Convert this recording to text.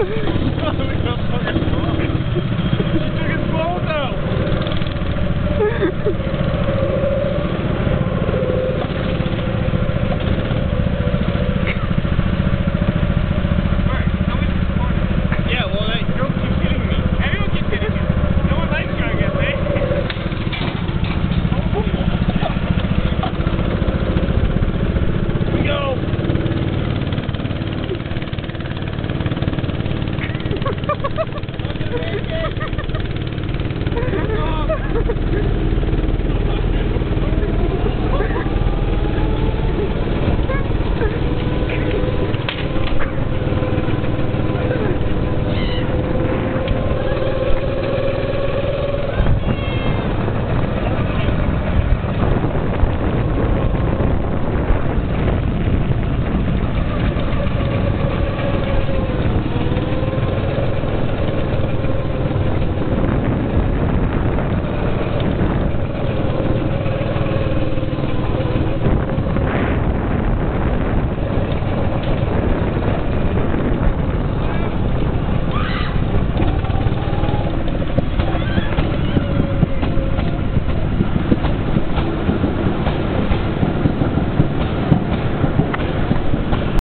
Ha ha ha! Thank you.